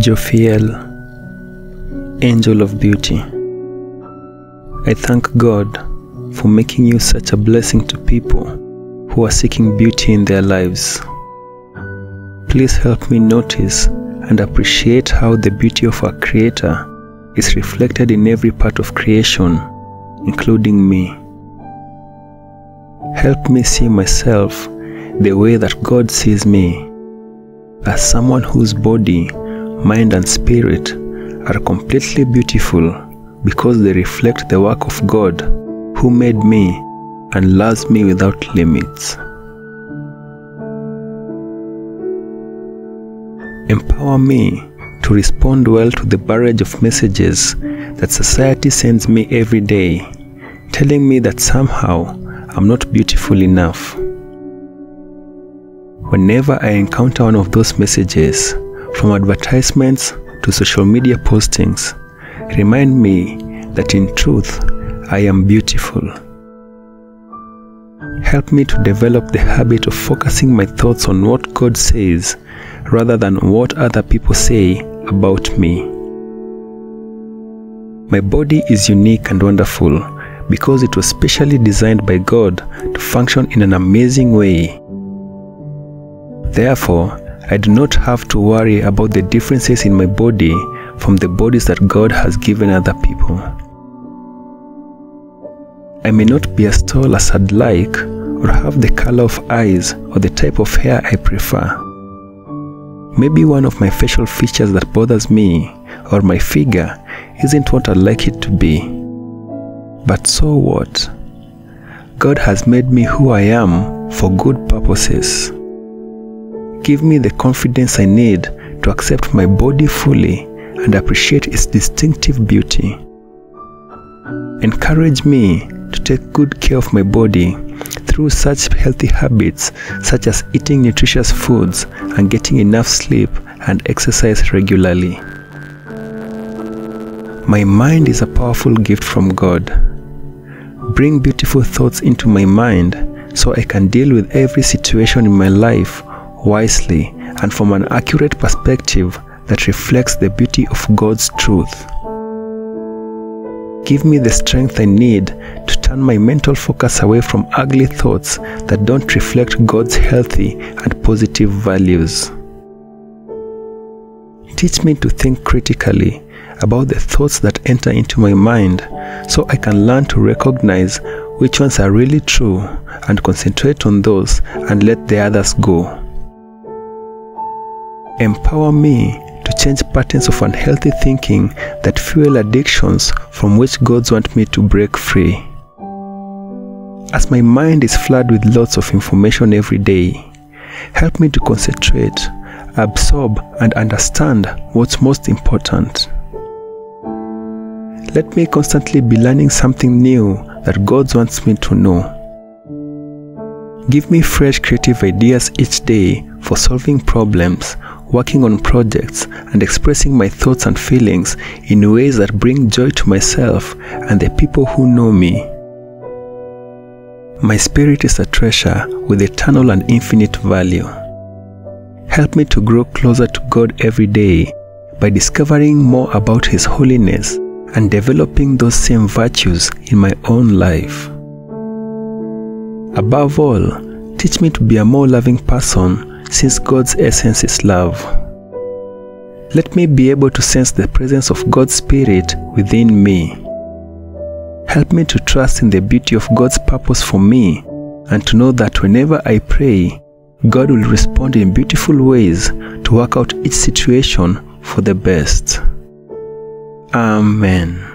Jophiel, Angel of Beauty. I thank God for making you such a blessing to people who are seeking beauty in their lives. Please help me notice and appreciate how the beauty of our Creator is reflected in every part of creation, including me. Help me see myself the way that God sees me, as someone whose body, mind, and spirit are completely beautiful because they reflect the work of God who made me and loves me without limits. Empower me to respond well to the barrage of messages that society sends me every day, telling me that somehow I'm not beautiful enough. Whenever I encounter one of those messages, from advertisements to social media postings, remind me that in truth I am beautiful. Help me to develop the habit of focusing my thoughts on what God says rather than what other people say about me. My body is unique and wonderful because it was specially designed by God to function in an amazing way. Therefore, I do not have to worry about the differences in my body from the bodies that God has given other people. I may not be as tall as I'd like or have the color of eyes or the type of hair I prefer. Maybe one of my facial features that bothers me or my figure isn't what I'd like it to be. But so what? God has made me who I am for good purposes. Give me the confidence I need to accept my body fully and appreciate its distinctive beauty. Encourage me to take good care of my body through such healthy habits such as eating nutritious foods and getting enough sleep and exercise regularly. My mind is a powerful gift from God. Bring beautiful thoughts into my mind so I can deal with every situation in my life wisely and from an accurate perspective that reflects the beauty of God's truth. Give me the strength I need to turn my mental focus away from ugly thoughts that don't reflect God's healthy and positive values. Teach me to think critically about the thoughts that enter into my mind so I can learn to recognize which ones are really true and concentrate on those and let the others go. Empower me to change patterns of unhealthy thinking that fuel addictions from which God wants me to break free. As my mind is flooded with lots of information every day, help me to concentrate, absorb, and understand what's most important. Let me constantly be learning something new that God wants me to know. Give me fresh creative ideas each day for solving problems, working on projects, and expressing my thoughts and feelings in ways that bring joy to myself and the people who know me. My spirit is a treasure with eternal and infinite value. Help me to grow closer to God every day by discovering more about His holiness and developing those same virtues in my own life. Above all, teach me to be a more loving person since God's essence is love. Let me be able to sense the presence of God's Spirit within me. Help me to trust in the beauty of God's purpose for me and to know that whenever I pray, God will respond in beautiful ways to work out each situation for the best. Amen.